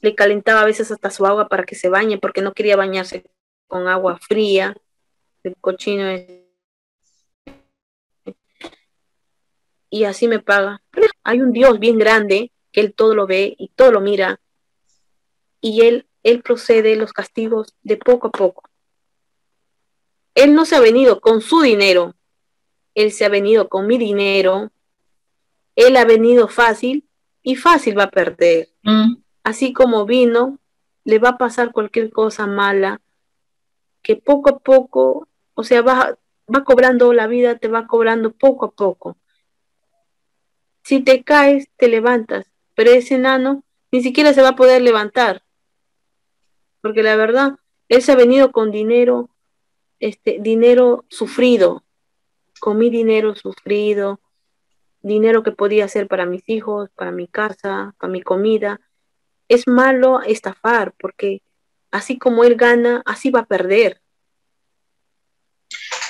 le calentaba a veces hasta su agua para que se bañe, porque no quería bañarse con agua fría, el cochino Y así me paga. Hay un Dios bien grande que Él todo lo ve y todo lo mira. Y Él, Él procede los castigos de poco a poco. Él no se ha venido con su dinero, Él se ha venido con mi dinero, Él ha venido fácil y fácil va a perder. Mm. Así como vino, le va a pasar cualquier cosa mala, que poco a poco, o sea, va, va cobrando la vida, te va cobrando poco a poco. Si te caes, te levantas, pero ese enano ni siquiera se va a poder levantar. Porque la verdad, él se ha venido con dinero, este, dinero sufrido, con mi dinero sufrido, dinero que podía hacer para mis hijos, para mi casa, para mi comida. Es malo estafar, porque así como él gana, así va a perder.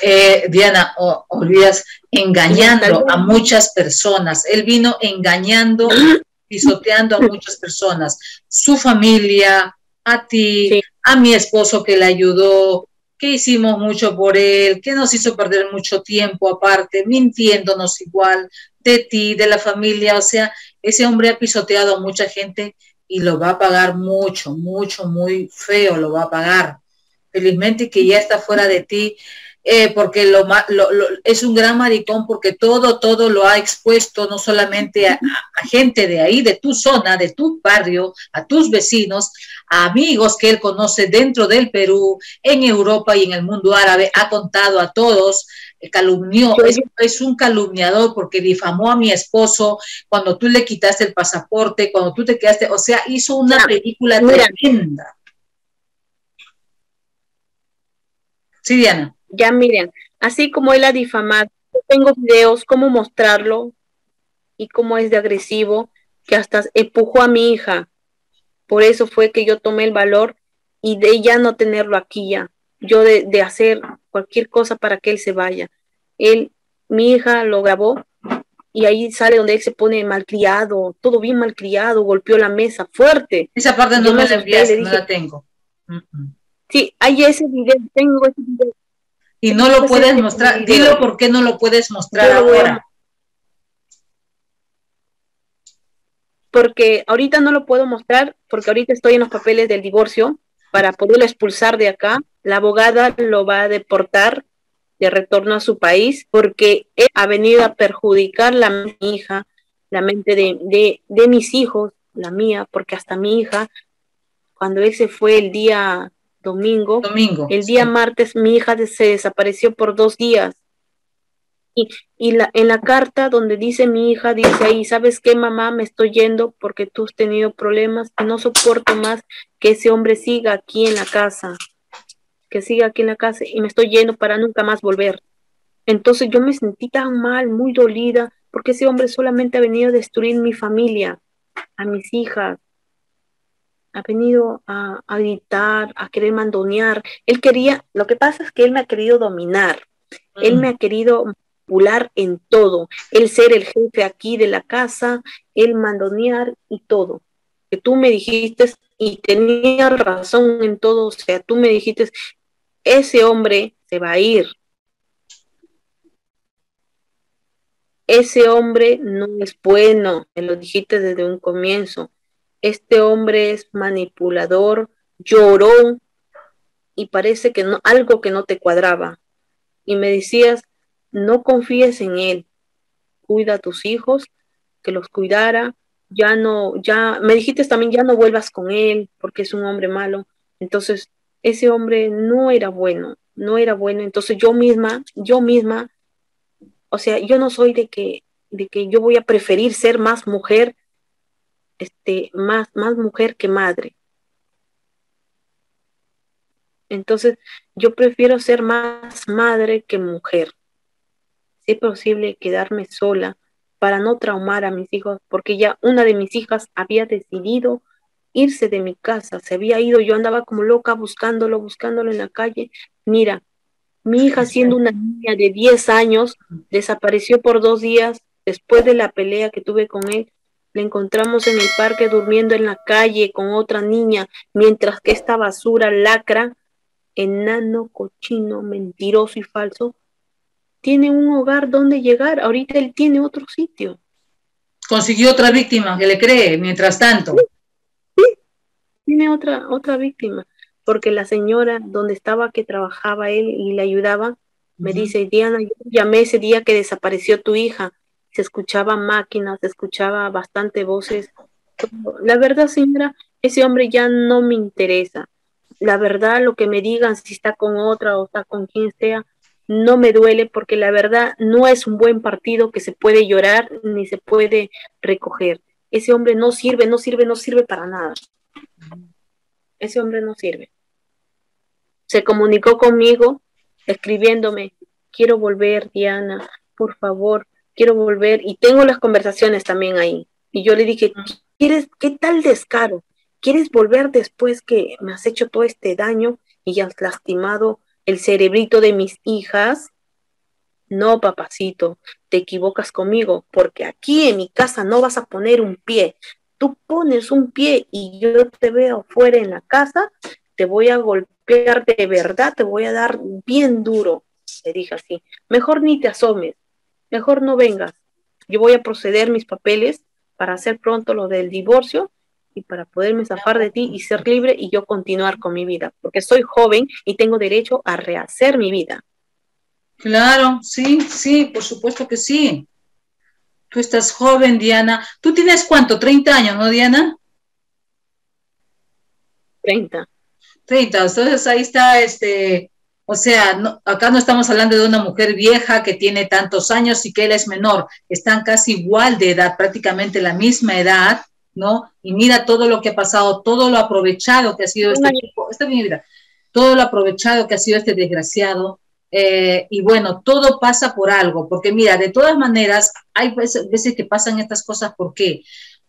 Eh, Diana, olvidas, engañando a muchas personas. Él vino engañando, pisoteando a muchas personas. Su familia, a ti, a mi esposo que le ayudó, que hicimos mucho por él, que nos hizo perder mucho tiempo aparte, mintiéndonos igual de ti, de la familia. O sea, ese hombre ha pisoteado a mucha gente y lo va a pagar mucho, mucho, muy feo, lo va a pagar. Felizmente que ya está fuera de ti eh, porque lo, es un gran maricón porque todo, todo lo ha expuesto no solamente a, gente de ahí, de tu zona, de tu barrio, a tus vecinos, a amigos que él conoce dentro del Perú, en Europa y en el mundo árabe, ha contado a todos, calumnió, es, un calumniador porque difamó a mi esposo cuando tú le quitaste el pasaporte, cuando tú te quedaste, o sea, hizo una película tremenda. Sí, Diana. Ya miren, así como él ha difamado, tengo videos, cómo mostrarlo y cómo es de agresivo, que hasta empujó a mi hija. Por eso fue que yo tomé el valor y de ya no tenerlo aquí ya. Yo de, de hacer cualquier cosa para que él se vaya. Él, mi hija lo grabó y ahí sale donde él se pone malcriado, todo bien malcriado, golpeó la mesa fuerte. Esa parte no me la enviaste, no la tengo. Sí, hay ese video, tengo ese video y no lo puedes mostrar. Dilo por qué no lo puedes mostrar ahora. Porque ahorita no lo puedo mostrar, porque ahorita estoy en los papeles del divorcio para poderlo expulsar de acá. La abogada lo va a deportar de retorno a su país porque él ha venido a perjudicar la mi hija, la mente de, de, de mis hijos, la mía, porque hasta mi hija, cuando él se fue el día domingo. Domingo. El día martes mi hija se desapareció por dos días. Y, y la, en la carta donde dice mi hija, dice ahí, ¿sabes qué, mamá? Me estoy yendo porque tú has tenido problemas y no soporto más que ese hombre siga aquí en la casa, que siga aquí en la casa y me estoy yendo para nunca más volver. Entonces yo me sentí tan mal, muy dolida, porque ese hombre solamente ha venido a destruir mi familia, a mis hijas, ha venido a, gritar, a querer mandonear. Él quería, lo que pasa es que él me ha querido dominar, él me ha querido manipular en todo, él ser el jefe aquí de la casa, él mandonear y todo. Que tú me dijiste, y tenía razón en todo, o sea, tú me dijiste, ese hombre se va a ir. Ese hombre no es bueno, me lo dijiste desde un comienzo este hombre es manipulador, lloró y parece que no, algo que no te cuadraba. Y me decías, no confíes en él, cuida a tus hijos, que los cuidara, ya no, ya, me dijiste también, ya no vuelvas con él porque es un hombre malo. Entonces, ese hombre no era bueno, no era bueno. Entonces yo misma, yo misma, o sea, yo no soy de que, de que yo voy a preferir ser más mujer este, más, más mujer que madre. Entonces, yo prefiero ser más madre que mujer. Si es posible quedarme sola para no traumar a mis hijos, porque ya una de mis hijas había decidido irse de mi casa, se había ido, yo andaba como loca buscándolo, buscándolo en la calle. Mira, mi hija siendo una niña de 10 años, desapareció por dos días después de la pelea que tuve con él Le encontramos en el parque durmiendo en la calle con otra niña, mientras que esta basura lacra, enano, cochino, mentiroso y falso, tiene un hogar donde llegar. Ahorita él tiene otro sitio. Consiguió otra víctima que le cree, mientras tanto. Sí, tiene otra, otra víctima. Porque la señora donde estaba que trabajaba él y le ayudaba, me dice, Diana, yo llamé ese día que desapareció tu hija. Se escuchaba máquinas, se escuchaba bastante voces. La verdad, señora, ese hombre ya no me interesa. La verdad, lo que me digan, si está con otra o está con quien sea, no me duele porque la verdad no es un buen partido que se puede llorar ni se puede recoger. Ese hombre no sirve, no sirve, no sirve para nada. Ese hombre no sirve. Se comunicó conmigo escribiéndome, quiero volver, Diana, por favor, quiero volver. Y tengo las conversaciones también ahí. Y yo le dije, ¿quieres, qué tal descaro? ¿Quieres volver después que me has hecho todo este daño y has lastimado el cerebrito de mis hijas. No, papacito, te equivocas conmigo, porque aquí en mi casa no vas a poner un pie. Tú pones un pie y yo te veo fuera en la casa, te voy a golpear de verdad, te voy a dar bien duro. Le dije así, mejor ni te asomes, mejor no vengas. Yo voy a proceder mis papeles para hacer pronto lo del divorcio y para poderme zafar de ti y ser libre y yo continuar con mi vida, porque soy joven y tengo derecho a rehacer mi vida. Claro, sí, sí, por supuesto que sí. Tú estás joven, Diana. ¿Tú tienes cuánto? ¿30 años, no, Diana? 30. 30, entonces ahí está, este, o sea, acá no estamos hablando de una mujer vieja que tiene tantos años y que él es menor, están casi igual de edad, prácticamente la misma edad, ¿no? Y mira todo lo que ha pasado, todo lo aprovechado que ha sido este mira, todo lo aprovechado que ha sido este desgraciado. Eh, y bueno, todo pasa por algo, porque mira, de todas maneras, hay veces, que pasan estas cosas, ¿por qué?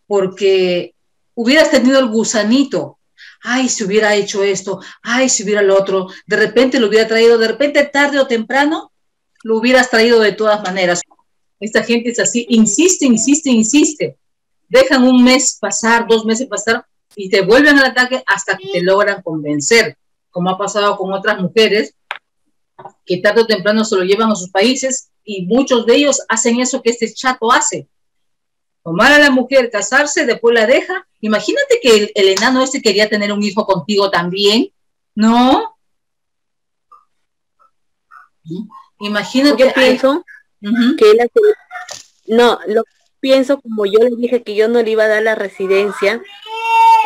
Porque hubieras tenido el gusanito, ay, si hubiera hecho esto, ay, si hubiera lo otro, de repente lo hubiera traído, de repente tarde o temprano, lo hubieras traído de todas maneras. Esta gente es así, insiste, insiste, insiste dejan un mes pasar, dos meses pasar y te vuelven al ataque hasta que te logran convencer, como ha pasado con otras mujeres que tarde o temprano se lo llevan a sus países y muchos de ellos hacen eso que este chato hace. Tomar a la mujer, casarse, después la deja. Imagínate que el, enano este quería tener un hijo contigo también, ¿no? Imagínate. Yo pienso que él no, lo pienso, como yo le dije que yo no le iba a dar la residencia,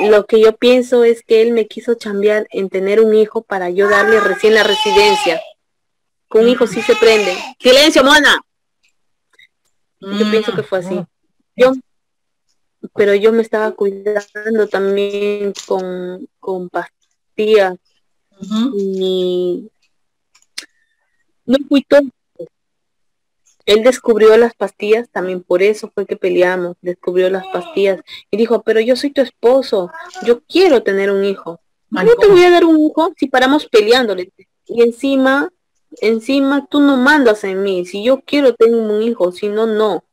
lo que yo pienso es que él me quiso chambear en tener un hijo para yo darle recién la residencia. Con un hijo sí se prende. Silencio, mona. Yo pienso que fue así. Yo, pero yo me estaba cuidando también con, con pastillas. Y no fui todo él descubrió las pastillas, también por eso fue que peleamos, descubrió las pastillas y dijo, pero yo soy tu esposo, yo quiero tener un hijo. No te voy a dar un hijo si paramos peleándole. Y encima, encima tú no mandas en mí. Si yo quiero tener un hijo, si no, no.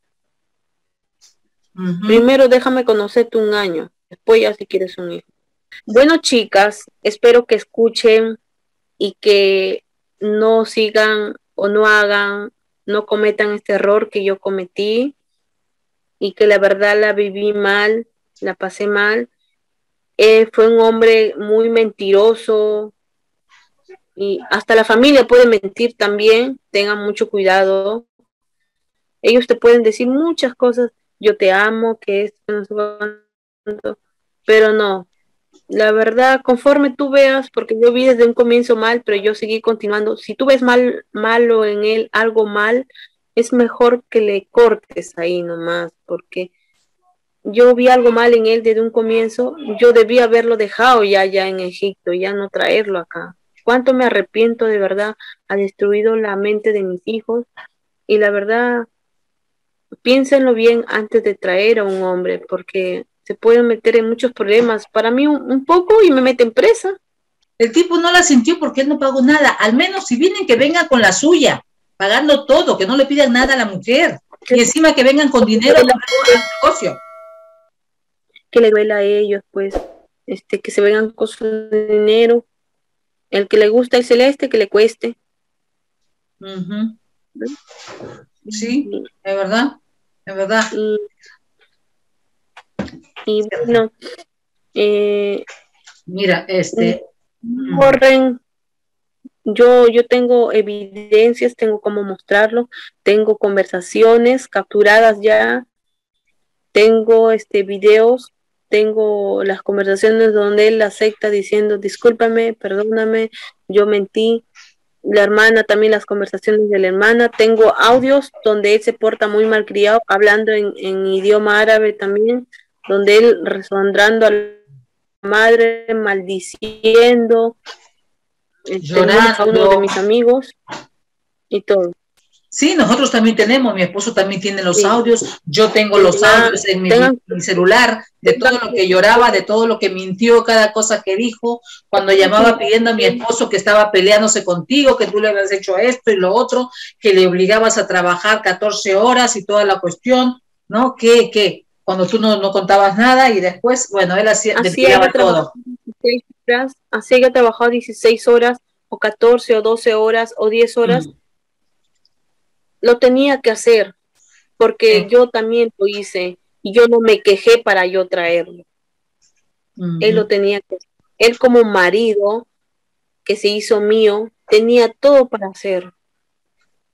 Primero déjame conocerte un año, después ya si quieres un hijo. Bueno, chicas, espero que escuchen y que no sigan o no hagan no cometan este error que yo cometí y que la verdad la viví mal, la pasé mal. Eh, fue un hombre muy mentiroso y hasta la familia puede mentir también, tengan mucho cuidado. Ellos te pueden decir muchas cosas, yo te amo, que esto, pero no, la verdad, conforme tú veas, porque yo vi desde un comienzo mal, pero yo seguí continuando. Si tú ves mal, malo en él, algo mal, es mejor que le cortes ahí nomás, porque yo vi algo mal en él desde un comienzo. Yo debí haberlo dejado ya, ya en Egipto, ya no traerlo acá. Cuánto me arrepiento de verdad, ha destruido la mente de mis hijos y la verdad, piénsenlo bien antes de traer a un hombre, porque se pueden meter en muchos problemas. Para mí un, poco y me meten presa. El tipo no la sintió porque él no pagó nada. Al menos si vienen que vengan con la suya, pagando todo, que no le pidan nada a la mujer. Y encima que vengan con dinero el negocio. que le duela a ellos, pues, este, que se vengan con su dinero. El que le gusta el celeste, que le cueste. Sí, es verdad, es verdad. Y, bueno, eh, mira, este. Corren, yo, yo tengo evidencias, tengo cómo mostrarlo, tengo conversaciones capturadas ya, tengo este videos, tengo las conversaciones donde él acepta diciendo discúlpame, perdóname, yo mentí, la hermana, también las conversaciones de la hermana. Tengo audios donde él se porta muy malcriado, hablando en, idioma árabe también, donde él resonando a la madre, maldiciendo, llorando a uno de mis amigos y todo. Sí, nosotros también tenemos, mi esposo también tiene los audios, yo tengo los audios en mi, celular de todo lo que lloraba, de todo lo que mintió, cada cosa que dijo, cuando llamaba pidiendo a mi esposo que estaba peleándose contigo, que tú le habías hecho esto y lo otro, que le obligabas a trabajar 14 horas y toda la cuestión, ¿no? Que, que, cuando tú no, no contabas nada y después, bueno, él hacía, así todo. así que trabajado 16 horas o 14 o 12 horas o 10 horas. Mm lo tenía que hacer, porque yo también lo hice y yo no me quejé para yo traerlo. Él lo tenía que hacer. Él como marido que se hizo mío, tenía todo para hacer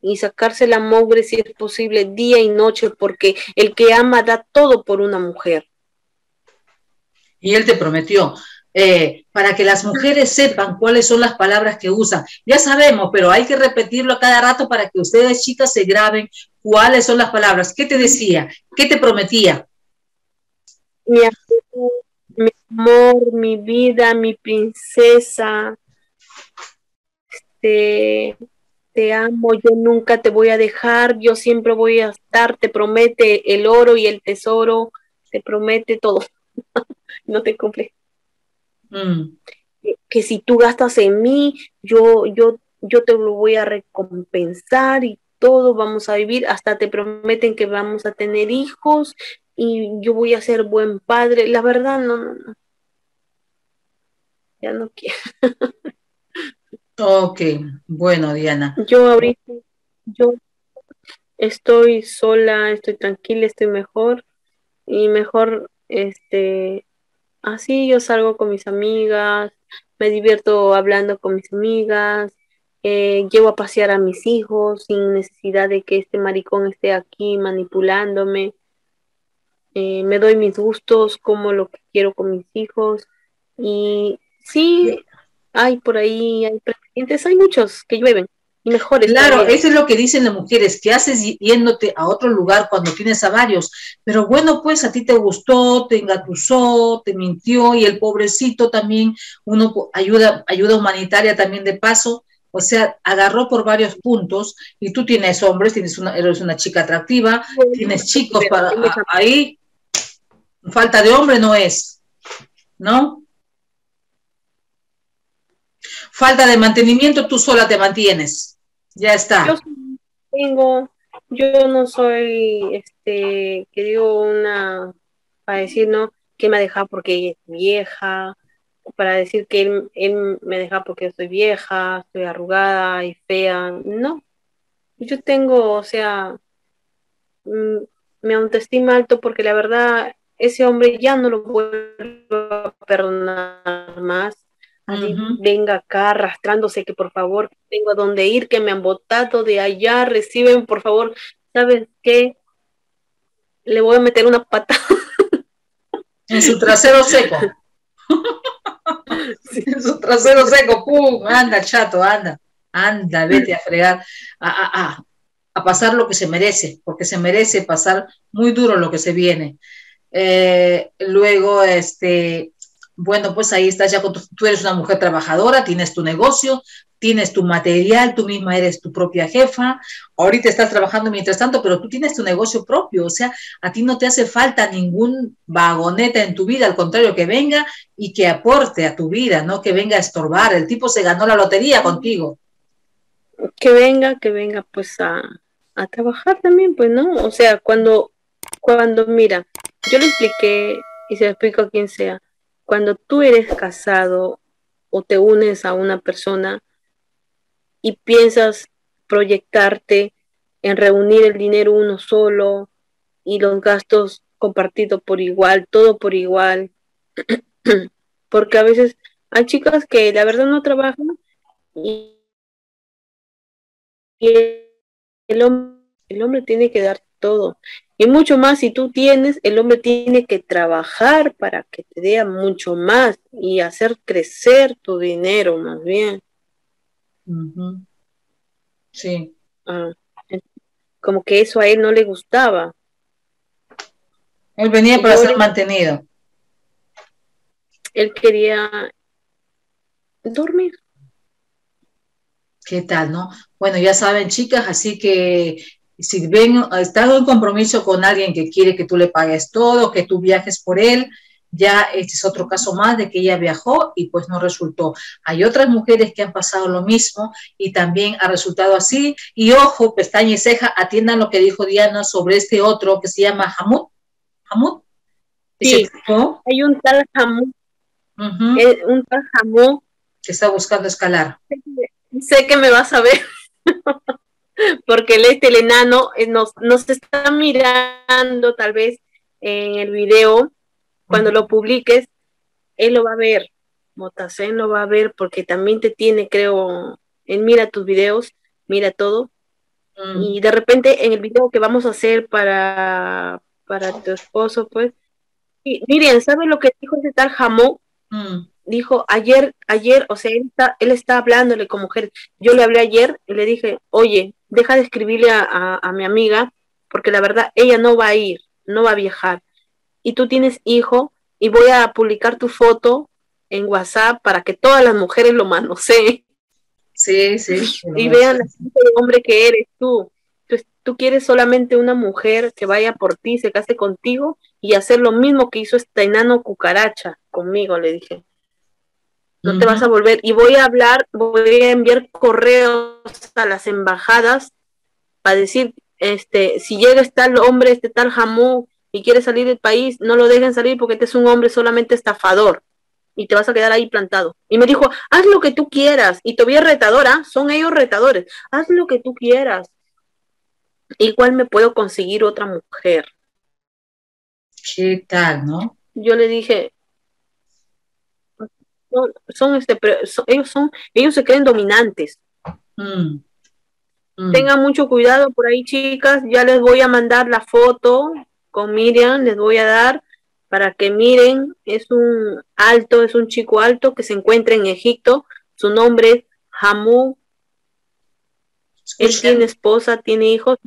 y sacarse la mogre si es posible día y noche, porque el que ama da todo por una mujer. Y él te prometió, eh, para que las mujeres sepan cuáles son las palabras que usan. Ya sabemos, pero hay que repetirlo a cada rato para que ustedes, chicas, se graben cuáles son las palabras. ¿Qué te decía? ¿Qué te prometía? Mi amor, mi, vida, mi princesa. Este, te amo, yo nunca te voy a dejar, yo siempre voy a estar, te promete el oro y el tesoro, te promete todo. no te cumple. Mm. Que, si tú gastas en mí, yo, yo, yo te lo voy a recompensar y todo vamos a vivir, hasta te prometen que vamos a tener hijos y yo voy a ser buen padre. La verdad, no, no, no. Ya no quiero. ok, bueno, Diana. Yo ahorita, yo estoy sola, estoy tranquila, estoy mejor y mejor, este, así yo salgo con mis amigas, me divierto hablando con mis amigas, eh, llevo a pasear a mis hijos sin necesidad de que este maricón esté aquí manipulándome. Eh, me doy mis gustos, como lo que quiero con mis hijos. Y sí, hay por ahí, hay presidentes, hay muchos que llueven mejores. Claro, eso es lo que dicen las mujeres, que haces yéndote a otro lugar cuando tienes a varios. Pero bueno, pues a ti te gustó, te engatusó, te mintió y el pobrecito también, uno ayuda, ayuda humanitaria también de paso. O sea, agarró por varios puntos y tú tienes hombres, tienes una, eres una chica atractiva, tienes chicos para ahí. Falta de hombre no es, ¿no? Falta de mantenimiento, tú sola te mantienes. Ya está. Yo tengo, yo no soy, este, que digo una, para decir, ¿no? Que me deja porque ella es vieja, para decir que él, me deja porque yo soy vieja, estoy arrugada y fea. No. Yo tengo, o sea, mm, me autoestima alto porque la verdad ese hombre ya no lo vuelvo a perdonar más venga acá arrastrándose, que por favor tengo a dónde ir, que me han botado de allá, reciben, por favor, ¿sabes qué? Le voy a meter una pata. En su trasero seco. En su trasero seco, ¡pum! Anda, chato, anda, anda, vete a fregar, a, a, a, pasar lo que se merece, porque se merece pasar muy duro lo que se viene. Eh, luego, este, bueno, pues ahí estás ya con tu, tú eres una mujer trabajadora, tienes tu negocio, tienes tu material, tú misma eres tu propia jefa, ahorita estás trabajando mientras tanto, pero tú tienes tu negocio propio, o sea, a ti no te hace falta ningún vagoneta en tu vida, al contrario, que venga y que aporte a tu vida, no que venga a estorbar, el tipo se ganó la lotería contigo. Que venga, que venga pues a, trabajar también, pues, ¿no? O sea, cuando, cuando, mira, yo le expliqué y se lo explico a quien sea. Cuando tú eres casado o te unes a una persona y piensas proyectarte en reunir el dinero uno solo y los gastos compartidos por igual, todo por igual, porque a veces hay chicas que la verdad no trabajan y el hombre, el hombre tiene que dar todo. Y mucho más, si tú tienes, el hombre tiene que trabajar para que te dé mucho más y hacer crecer tu dinero más bien. Sí. Ah, como que eso a él no le gustaba. Él venía para ser mantenido. Él quería dormir. ¿Qué tal, no? Bueno, ya saben, chicas, así que si ven, estás en compromiso con alguien que quiere que tú le pagues todo, que tú viajes por él, ya este es otro caso más de que ella viajó y pues no resultó. Hay otras mujeres que han pasado lo mismo y también ha resultado así. Y ojo, pestaña y ceja, atiendan lo que dijo Diana sobre este otro que se llama Hamud. Hamud. Sí, hay un tal Hamud. un tal Hamud. Que está buscando escalar sé que me vas a ver, porque el, este, el enano eh, nos, nos está mirando tal vez en el video, cuando lo publiques, él lo va a ver, Motacén lo va a ver, porque también te tiene, creo, él mira tus videos, mira todo, mm. y de repente en el video que vamos a hacer para, para tu esposo, pues, y, miren, ¿sabe lo que dijo ese tal Jamón? Mm dijo ayer, ayer, o sea, él está, él está hablándole con mujer. Yo le hablé ayer y le dije, oye, deja de escribirle a, mi amiga, porque la verdad, ella no va a ir, no va a viajar. Y tú tienes hijo y voy a publicar tu foto en WhatsApp para que todas las mujeres lo manoseen. Sí, sí. Y vean de hombre que eres tú. tú. Tú quieres solamente una mujer que vaya por ti, se case contigo y hacer lo mismo que hizo este enano cucaracha conmigo, le dije no te vas a volver. Y voy a hablar, voy a enviar correos a las embajadas para decir, este, si llega este tal hombre, este tal jamú, y quiere salir del país, no lo dejen salir porque este es un hombre solamente estafador y te vas a quedar ahí plantado. Y me dijo, haz lo que tú quieras. Y todavía retadora, son ellos retadores, haz lo que tú quieras. Igual me puedo conseguir otra mujer. ¿Qué tal, no? Yo le dije, son, este, ellos son, ellos se creen dominantes. Mm. Mm. Tengan mucho cuidado por ahí, chicas. Ya les voy a mandar la foto con Miriam, les voy a dar para que miren. Es un alto, es un chico alto que se encuentra en Egipto. Su nombre es Hamu. Él tiene esposa, tiene hijos.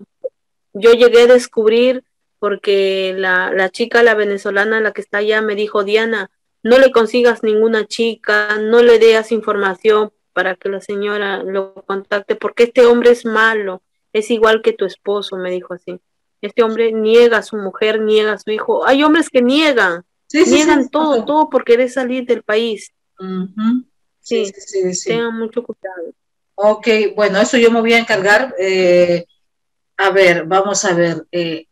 Yo llegué a descubrir porque la, la chica, la venezolana, la que está allá, me dijo, Diana, no le consigas ninguna chica, no le des información para que la señora lo contacte, porque este hombre es malo, es igual que tu esposo, me dijo así. Este hombre niega a su mujer, niega a su hijo. Hay hombres que niegan, niegan todo, todo por querer salir del país. sí, sí, sí, tengan mucho cuidado. Ok, bueno, eso yo me voy a encargar. Eh, a ver, vamos a ver. Eh,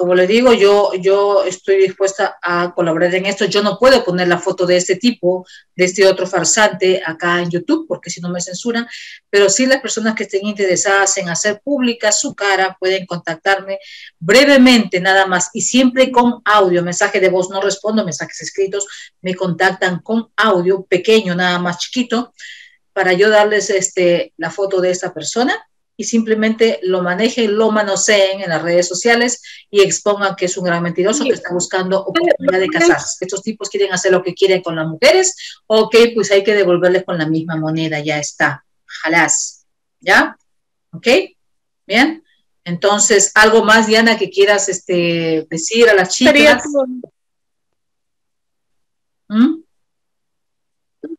como le digo, yo, yo estoy dispuesta a colaborar en esto. Yo no puedo poner la foto de este tipo, de este otro farsante acá en YouTube, porque si no me censuran, pero sí las personas que estén interesadas en hacer pública su cara pueden contactarme brevemente nada más y siempre con audio, mensaje de voz, no respondo mensajes escritos, me contactan con audio pequeño, nada más chiquito, para yo darles este, la foto de esta persona y simplemente lo manejen, lo manoseen en las redes sociales y expongan que es un gran mentiroso que está buscando oportunidad de casarse. Estos tipos quieren hacer lo que quieren con las mujeres, ok, pues hay que devolverles con la misma moneda, ya está, jalás, ¿ya? ¿Ok? Bien. Entonces, algo más, Diana, que quieras este, decir a las chicas. ¿Mm?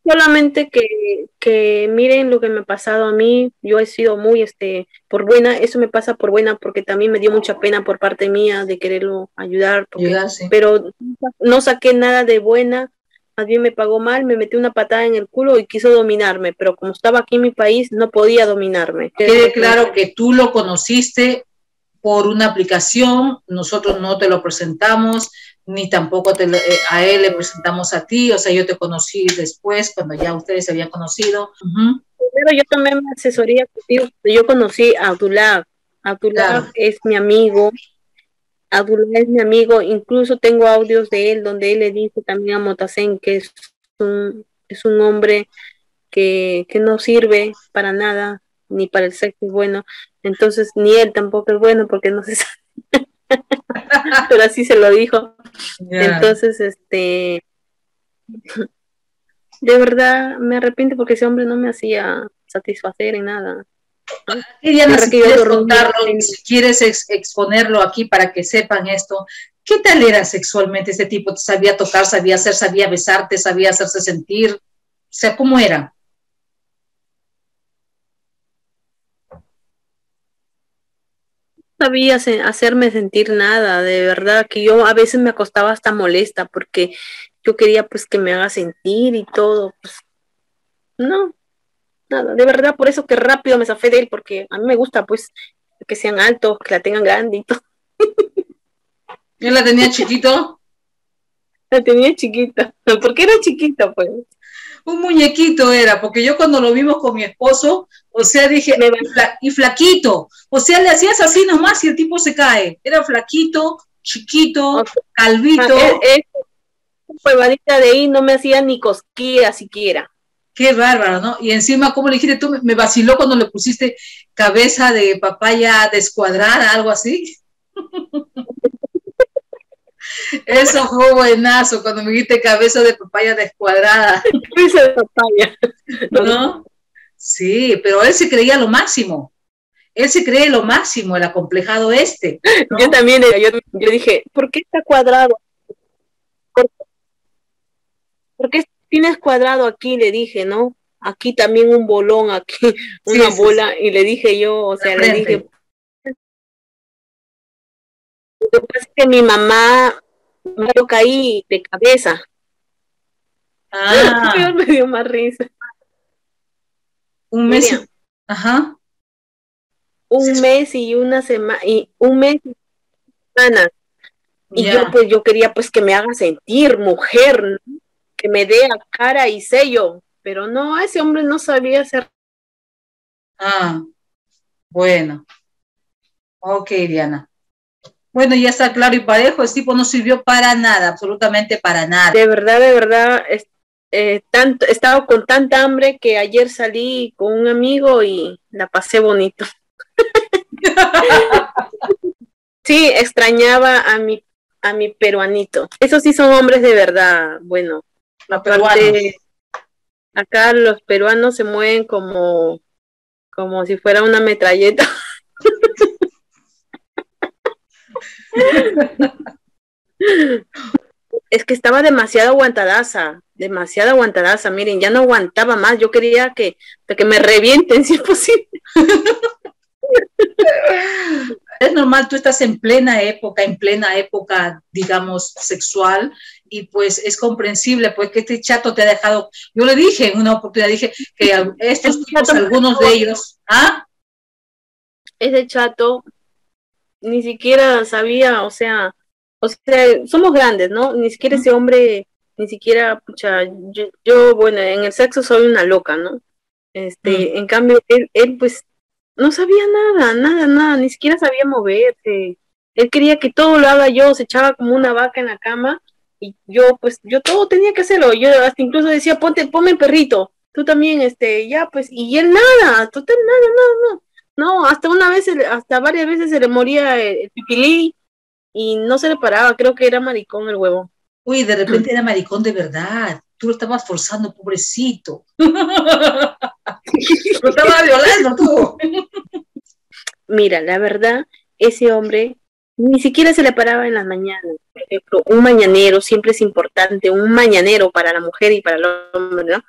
Solamente que, que, miren lo que me ha pasado a mí, yo he sido muy, este, por buena, eso me pasa por buena porque también me dio mucha pena por parte mía de quererlo ayudar, pero no saqué nada de buena, más bien me pagó mal, me metió una patada en el culo y quiso dominarme, pero como estaba aquí en mi país no podía dominarme. Quede claro que tú lo conociste por una aplicación, nosotros no te lo presentamos, ni tampoco te, eh, a él le presentamos a ti, o sea, yo te conocí después, cuando ya ustedes se habían conocido. Pero yo tomé mi asesoría yo conocí a Abdullah, Abdullah es mi amigo, Abdullah es mi amigo, incluso tengo audios de él donde él le dice también a Motasen que es un, es un hombre que, que no sirve para nada, ni para el sexo es bueno, entonces ni él tampoco es bueno porque no se sabe. Pero así se lo dijo. Entonces, este, de verdad me arrepiento porque ese hombre no me hacía satisfacer en nada. si quieres, exponerlo aquí para que sepan esto, ¿qué tal era sexualmente este tipo? ¿Sabía tocar, sabía hacer, sabía besarte, sabía hacerse sentir? O sea, ¿cómo era? Sabía hacerme sentir nada, de verdad, que yo a veces me acostaba hasta molesta porque yo quería pues que me haga sentir y todo, pues no, nada, de verdad, por eso que rápido me zafé de él, porque a mí me gusta pues que sean altos, que la tengan grande y todo. ¿Él la tenía chiquito? La tenía chiquita, porque era chiquita pues un muñequito era, porque yo cuando lo vimos con mi esposo, o sea, dije, y flaquito, o sea, le hacías así nomás y el tipo se cae. Era flaquito, chiquito, calvito. Ah, de ahí no me hacía ni cosquillas siquiera. Qué bárbaro, ¿no? Y encima, como le dijiste tú, me vaciló cuando le pusiste cabeza de papaya descuadrada, algo así. Eso fue buenazo cuando me dijiste cabeza de papaya descuadrada. Cabeza de papaya. ¿No? Sí, pero él se creía lo máximo. Él se cree lo máximo, el acomplejado este. Yo también, yo, yo, dije, ¿por qué está cuadrado? ¿Por, qué tienes cuadrado aquí? Le dije, ¿no? Aquí también un bolón, aquí una bola. Y le dije yo, o sea, le dije, lo que pasa es que mi mamá yo caí de cabeza. Ah. me dio más risa. Un mes. Ajá. Un mes y una semana, y un mes y semanas. Y yo pues yo quería pues que me haga sentir mujer, que me dé a cara y sello, pero no, ese hombre no sabía hacer. Ah, bueno. Ok, Diana. Bueno, ya está claro y parejo, el tipo no sirvió para nada, absolutamente para nada. De verdad, de verdad, eh, tanto, he estado con tanta hambre que ayer salí con un amigo y la pasé bonito. sí, extrañaba a mi, a mi peruanito. Esos sí son hombres de verdad, bueno. acá los peruanos se mueven como, como si fuera una metralleta. es que estaba demasiado aguantadaza, demasiado aguantadaza, miren, ya no aguantaba más, yo quería que, que me revienten si es posible. Es normal, tú estás en plena época, en plena época, digamos, sexual, y pues es comprensible, pues que este chato te ha dejado, yo le dije en una oportunidad, dije que estos tipos, algunos de ellos, ¿ah? Ese chato ni siquiera sabía, o sea, o sea, somos grandes, ¿no? Ni siquiera ese hombre, ni siquiera, pucha, yo, bueno, en el sexo soy una loca, ¿no? Este, en cambio, él, él, pues, no sabía nada, nada, nada, ni siquiera sabía moverse. Él quería que todo lo haga yo, se echaba como una vaca en la cama y yo, pues, yo todo tenía que hacerlo. Yo hasta incluso decía, ponte, ponme perrito, tú también, este, ya, pues, y él nada, total, nada, nada, nada. No, hasta una vez, hasta varias veces se le moría el, pipilí y no se le paraba, creo que era maricón el huevo. Uy, de repente era maricón de verdad. Tú lo estabas forzando, pobrecito. lo estabas violando tú. Mira, la verdad, ese hombre ni siquiera se le paraba en las mañanas. Por ejemplo, un mañanero siempre es importante, un mañanero para la mujer y para el hombre, ¿no?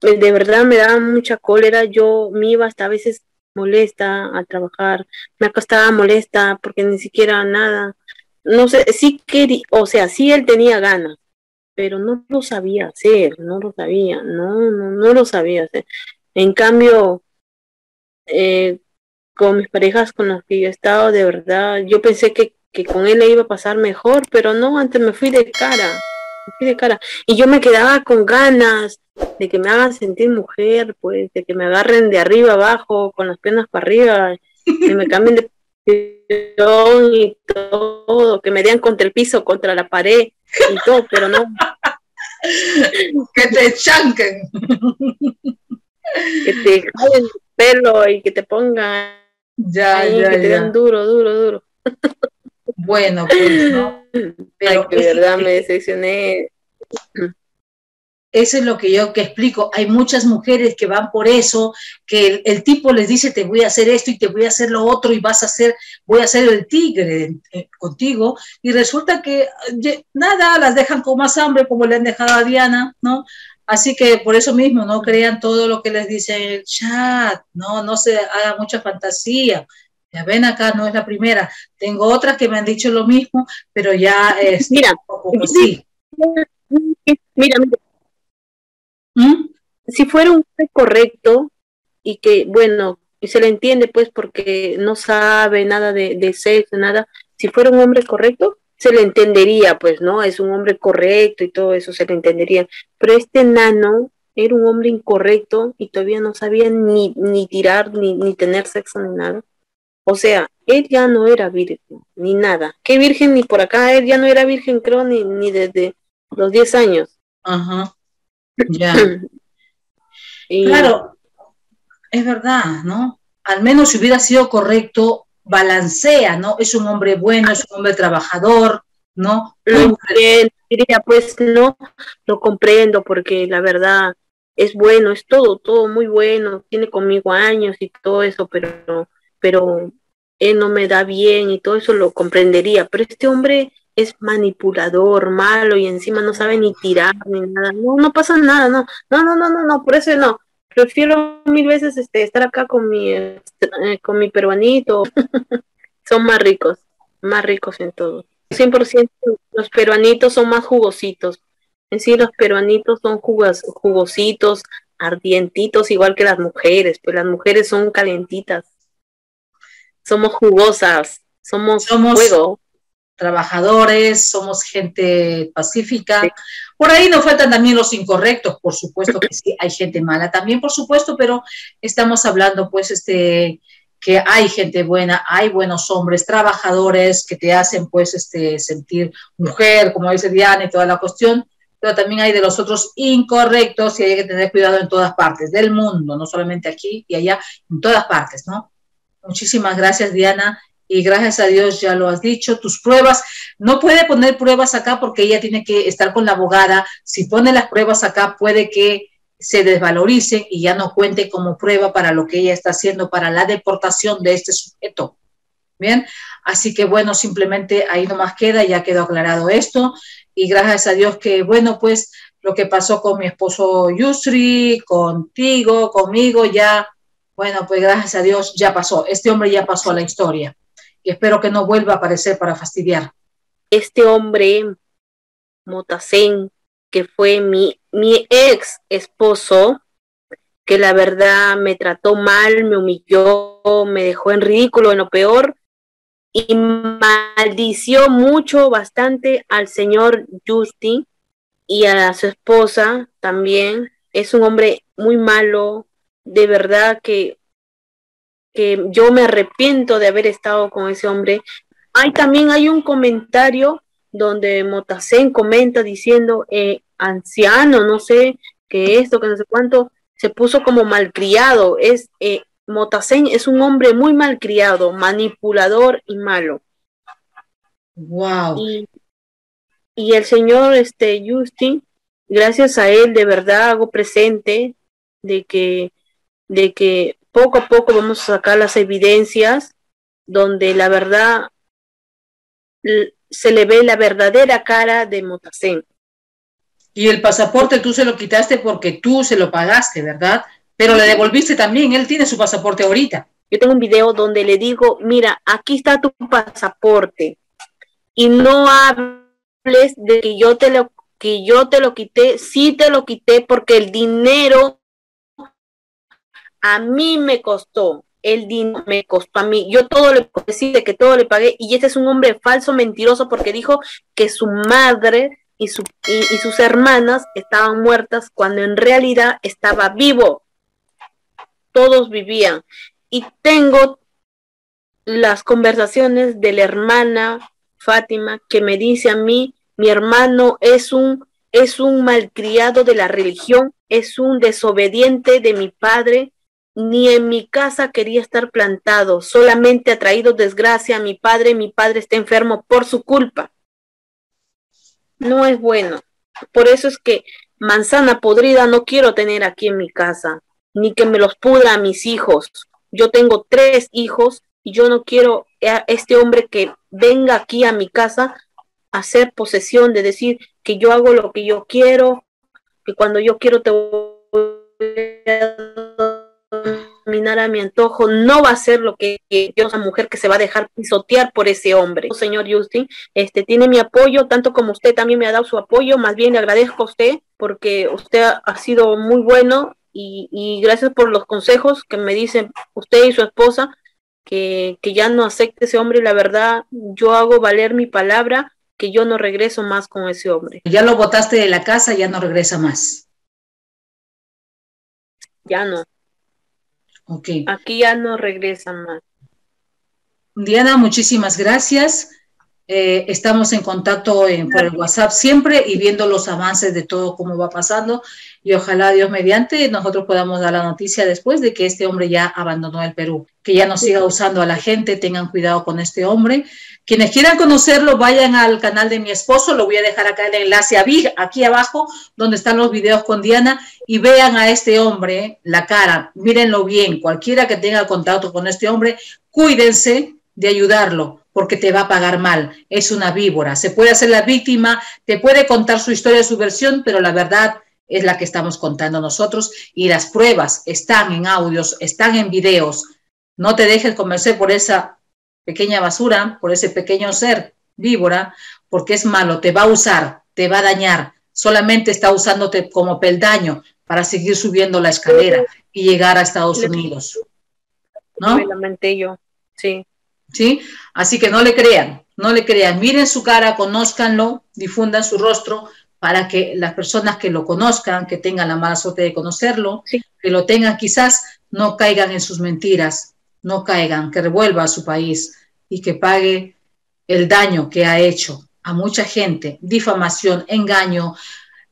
De verdad me daba mucha cólera. Yo me iba hasta a veces molesta al trabajar, me acostaba molesta porque ni siquiera nada, no sé, sí quería, o sea, sí él tenía ganas, pero no lo sabía hacer, no lo sabía, no, no, no lo sabía hacer. En cambio, eh, con mis parejas con las que yo he estado, de verdad, yo pensé que, que con él le iba a pasar mejor, pero no, antes me fui de cara, me fui de cara. Y yo me quedaba con ganas de que me hagan sentir mujer, pues, de que me agarren de arriba abajo, con las piernas para arriba, que me cambien de posición y todo, que me den contra el piso, contra la pared y todo, pero no. que te chanquen. que te jalen el pelo y que te pongan ya, ya, que te den duro, duro, duro. Bueno, pues no. Pero Ay, de verdad me decepcioné. Eso es lo que yo que explico. Hay muchas mujeres que van por eso, que el, tipo les dice te voy a hacer esto y te voy a hacer lo otro y vas a hacer, voy a hacer el tigre eh, contigo y resulta que nada, las dejan con más hambre como le han dejado a Diana, ¿no? Así que por eso mismo no crean todo lo que les dice en el chat, no, no se haga mucha fantasía. Ya ven acá, no es la primera. Tengo otras que me han dicho lo mismo, pero ya es mira, poco, sí. Mira, mira, ¿Mm? Si fuera un hombre correcto y que, bueno, y se le entiende pues porque no sabe nada de, de sexo, nada, si fuera un hombre correcto, se le entendería, pues, ¿no? Es un hombre correcto y todo eso se le entendería. Pero este nano era un hombre incorrecto y todavía no sabía ni, ni tirar, ni, ni tener sexo, ni nada. O sea, él ya no era virgen, ni nada. ¿Qué virgen ni por acá? Él ya no era virgen, creo, ni, ni desde los 10 años. Ajá. Ya. Claro, es verdad, ¿no? Al menos si hubiera sido correcto, balancea, ¿no? Es un hombre bueno, es un hombre trabajador, ¿no? Lo diría, pues no, lo comprendo porque la verdad es bueno, es todo, todo muy bueno, tiene conmigo años y todo eso, pero, pero él no me da bien y todo eso lo comprendería, pero este hombre es manipulador, malo y encima no sabe ni tirar ni nada. No, no pasa nada, no. No, no, no, no, no, por eso no. Prefiero mil veces este estar acá con mi este, eh, con mi peruanito. son más ricos, más ricos en todo. 100% los peruanitos son más jugositos. En sí los peruanitos son jugos, jugositos, ardientitos igual que las mujeres, pues las mujeres son calentitas. Somos jugosas, somos, somos fuego trabajadores, somos gente pacífica. Por ahí no faltan también los incorrectos, por supuesto que sí, hay gente mala también, por supuesto, pero estamos hablando pues este que hay gente buena, hay buenos hombres, trabajadores que te hacen pues este sentir mujer, como dice Diana y toda la cuestión, pero también hay de los otros incorrectos y hay que tener cuidado en todas partes del mundo, no solamente aquí y allá, en todas partes, ¿no? Muchísimas gracias, Diana y gracias a Dios ya lo has dicho, tus pruebas, no puede poner pruebas acá porque ella tiene que estar con la abogada, si pone las pruebas acá puede que se desvaloricen y ya no cuente como prueba para lo que ella está haciendo para la deportación de este sujeto. Bien, así que bueno, simplemente ahí nomás queda, ya quedó aclarado esto y gracias a Dios que bueno, pues lo que pasó con mi esposo Yusri, contigo, conmigo, ya, bueno, pues gracias a Dios ya pasó, este hombre ya pasó a la historia y espero que no vuelva a aparecer para fastidiar. Este hombre, Motacén, que fue mi, mi ex esposo, que la verdad me trató mal, me humilló, me dejó en ridículo, en lo peor, y maldició mucho, bastante al señor Justin y a su esposa también. Es un hombre muy malo, de verdad que que yo me arrepiento de haber estado con ese hombre. Hay también hay un comentario donde Motacén comenta diciendo eh, anciano, no sé qué esto, que no sé cuánto, se puso como malcriado. Es eh, Motacén es un hombre muy malcriado, manipulador y malo. Wow. Y, y el señor este Justin, gracias a él de verdad hago presente de que de que poco a poco vamos a sacar las evidencias donde la verdad se le ve la verdadera cara de Motacén. Y el pasaporte tú se lo quitaste porque tú se lo pagaste, ¿verdad? Pero le devolviste también, él tiene su pasaporte ahorita. Yo tengo un video donde le digo, mira, aquí está tu pasaporte y no hables de que yo te lo que yo te lo quité, sí te lo quité porque el dinero a mí me costó. el dinero me costó a mí. Yo todo le decir que todo le pagué y este es un hombre falso, mentiroso, porque dijo que su madre y, y, sus hermanas estaban muertas cuando en realidad estaba vivo. Todos vivían. Y tengo las conversaciones de la hermana Fátima que me dice a mí, mi hermano es un es un malcriado de la religión, es un desobediente de mi padre, ni en mi casa quería estar plantado, solamente ha traído desgracia a mi padre, mi padre está enfermo por su culpa. No es bueno. Por eso es que manzana podrida no quiero tener aquí en mi casa, ni que me los pudra a mis hijos. Yo tengo tres hijos y yo no quiero a este hombre que venga aquí a mi casa a hacer posesión de decir que yo hago lo que yo quiero, que cuando yo quiero te voy a mi antojo, no va a ser lo que, yo, esa mujer que se va a dejar pisotear por ese hombre. Señor Justin, este tiene mi apoyo, tanto como usted también me ha dado su apoyo, más bien le agradezco a usted porque usted ha sido muy bueno y, y gracias por los consejos que me dicen usted y su esposa, que, que ya no acepte ese hombre la verdad yo hago valer mi palabra que yo no regreso más con ese hombre. Ya lo botaste de la casa, ya no regresa más. Ya no. Ok. Aquí ya no regresa más. Diana, muchísimas gracias. Eh, estamos en contacto en, por el WhatsApp siempre y viendo los avances de todo cómo va pasando y ojalá Dios mediante nosotros podamos dar la noticia después de que este hombre ya abandonó el Perú, que ya no siga usando a la gente, tengan cuidado con este hombre. Quienes quieran conocerlo, vayan al canal de mi esposo, lo voy a dejar acá el enlace aquí abajo, donde están los videos con Diana, y vean a este hombre la cara, mírenlo bien, cualquiera que tenga contacto con este hombre, cuídense de ayudarlo porque te va a pagar mal. Es una víbora. Se puede hacer la víctima, te puede contar su historia, su versión, pero la verdad es la que estamos contando nosotros y las pruebas están en audios, están en videos. No te dejes convencer por esa pequeña basura, por ese pequeño ser víbora, porque es malo, te va a usar, te va a dañar. Solamente está usándote como peldaño para seguir subiendo la escalera y llegar a Estados Unidos. ¿No? Me lamenté yo, sí. ¿sí? Así que no le crean, no le crean, miren su cara, conózcanlo, difundan su rostro para que las personas que lo conozcan, que tengan la mala suerte de conocerlo, que lo tengan quizás, no caigan en sus mentiras, no caigan, que revuelva a su país y que pague el daño que ha hecho a mucha gente, difamación, engaño.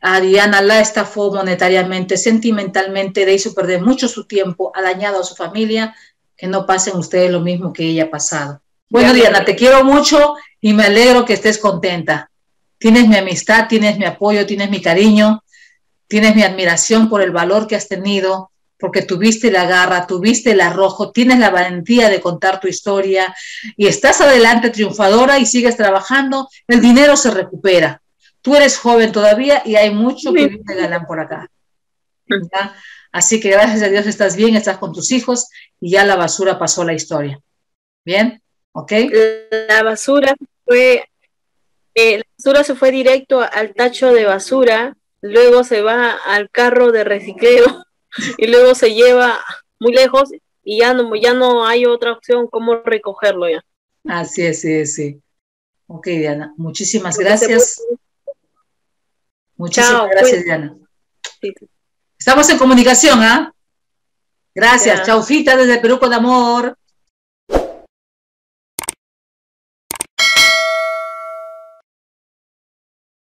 A Diana la estafó monetariamente, sentimentalmente, le hizo perder mucho su tiempo, ha dañado a su familia que no pasen ustedes lo mismo que ella ha pasado. Bueno, Diana, te quiero mucho y me alegro que estés contenta. Tienes mi amistad, tienes mi apoyo, tienes mi cariño, tienes mi admiración por el valor que has tenido, porque tuviste la garra, tuviste el arrojo, tienes la valentía de contar tu historia y estás adelante triunfadora y sigues trabajando, el dinero se recupera. Tú eres joven todavía y hay mucho que vive galán por acá. ¿Ya? Así que gracias a Dios estás bien, estás con tus hijos y ya la basura pasó la historia. ¿Bien? ¿Ok? La basura fue, eh, la basura se fue directo al tacho de basura, luego se va al carro de recicleo y luego se lleva muy lejos y ya no, ya no hay otra opción como recogerlo ya. Así es, sí, sí. Ok, Diana, muchísimas gracias. Muchísimas gracias, Diana. Estamos en comunicación, ¿ah? Gracias. Chaucita desde Perú con amor.